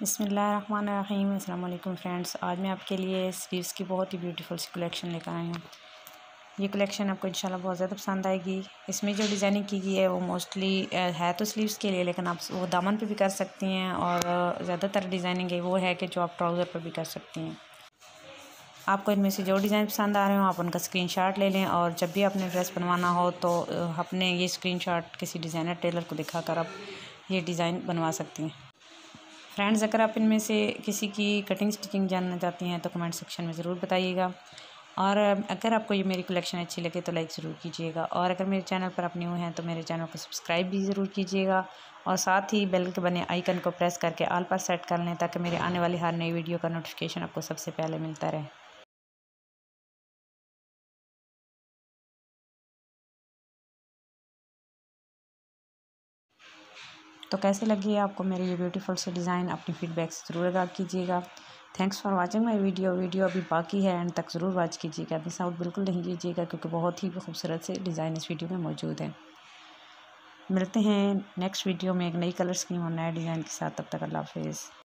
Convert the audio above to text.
बसमीम अल्लाम फ्रेंड्स, आज मैं आपके लिए स्लीव्स की बहुत ही ब्यूटीफुल सी कलेक्शन लेकर आई हूँ। ये कलेक्शन आपको इंशाल्लाह बहुत ज़्यादा पसंद आएगी। इसमें जो डिज़ाइनिंग की गई है, वो मोस्टली है तो स्लीव्स के लिए, लेकिन आप वो दामन पे भी कर सकती हैं और ज़्यादातर डिज़ाइनिंग है वो है कि जो आप ट्राउज़र पर भी कर सकती हैं। आपको इनमें से जो डिज़ाइन पसंद आ रहे हो, आप उनका स्क्रीनशॉट ले लें और जब भी आपने ड्रेस बनवाना हो तो अपने ये स्क्रीनशॉट किसी डिज़ाइनर, टेलर को दिखाकर आप ये डिज़ाइन बनवा सकती हैं। फ्रेंड्स, अगर आप इनमें से किसी की कटिंग स्टिचिंग जानना चाहती हैं तो कमेंट सेक्शन में ज़रूर बताइएगा। और अगर आपको ये मेरी कलेक्शन अच्छी लगे तो लाइक ज़रूर कीजिएगा। और अगर मेरे चैनल पर आप न्यू हैं तो मेरे चैनल को सब्सक्राइब भी ज़रूर कीजिएगा। और साथ ही बेल के बने आइकन को प्रेस करके आल पर सेट कर लें, ताकि मेरे आने वाली हर नई वीडियो का नोटिफिकेशन आपको सबसे पहले मिलता रहे। तो कैसे लगी है आपको मेरी ये ब्यूटीफुल से डिज़ाइन अपनी फीडबैक से ज़रूर अदा कीजिएगा। Thanks for watching my video video अभी बाकी है एंड तक ज़रूर वॉच कीजिएगा। मिस आउट बिल्कुल नहीं कीजिएगा क्योंकि बहुत ही खूबसूरत से डिज़ाइन इस वीडियो में मौजूद है। मिलते हैं नेक्स्ट वीडियो में एक नई कलर स्कीम और नए डिज़ाइन के साथ। तब तक अल्लाह हाफिज़।